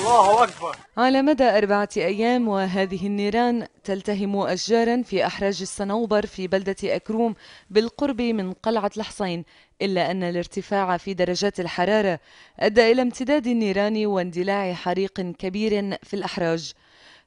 الله أكبر. على مدى أربعة أيام وهذه النيران تلتهم أشجارا في أحراج الصنوبر في بلدة أكروم بالقرب من قلعة الحصين إلا أن الارتفاع في درجات الحرارة أدى إلى امتداد النيران واندلاع حريق كبير في الأحراج.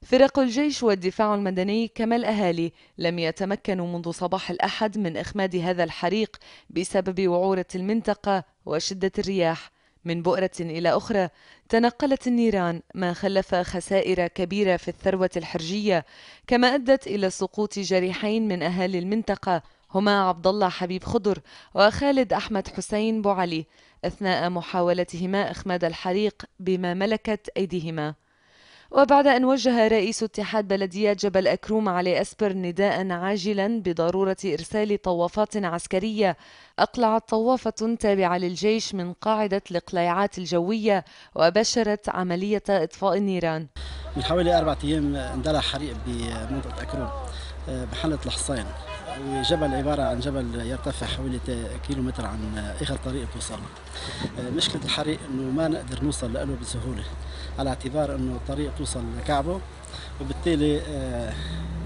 فرق الجيش والدفاع المدني كما الأهالي لم يتمكنوا منذ صباح الأحد من إخماد هذا الحريق بسبب وعورة المنطقة وشدة الرياح. من بؤرة إلى أخرى تنقلت النيران ما خلف خسائر كبيرة في الثروة الحرجية كما أدت إلى سقوط جريحين من أهالي المنطقة هما عبد الله حبيب خضر وخالد أحمد حسين بوعلي أثناء محاولتهما إخماد الحريق بما ملكت أيديهما. وبعد أن وجه رئيس اتحاد بلديات جبل أكروم علي أسبر نداء عاجلا بضرورة إرسال طوافات عسكرية أقلعت طوافة تابعة للجيش من قاعدة الإقلاعات الجوية وبشرت عملية إطفاء النيران. من حوالي أربعة أيام اندلع حريق بمنطقة أكروم محلة الحصين. وجبل عبارة عن جبل يرتفع حوالي كيلو متر عن آخر طريق توصل مشكلة الحريق أنه ما نقدر نوصل له بسهولة على اعتبار أنه الطريق توصل لكعبة وبالتالي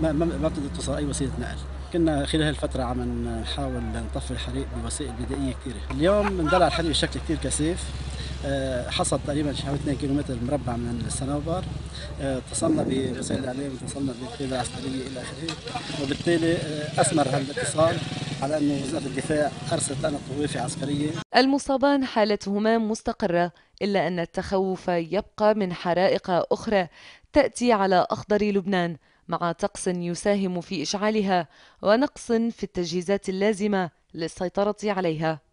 ما ما بتقدر توصل أي وسيلة نقل. كنا خلال هالفترة عم نحاول نطفي الحريق بوسائل بدائية كثيرة اليوم اندلع الحريق بشكل كثير كثيف. آه، حصد تقريبا حوالي 2 كيلومتر مربع من الصنوبر آه، اتصلنا بوسائل الإعلام اتصلنا بالقياده العسكريه إلى آخره. وبالتالي آه، أثمر هذا الاتصال على أنه وزارة الدفاع أرسلت لنا طوافه عسكرية. المصابان حالتهما مستقرة إلا أن التخوف يبقى من حرائق أخرى تأتي على أخضر لبنان مع طقس يساهم في إشعالها ونقص في التجهيزات اللازمة للسيطرة عليها.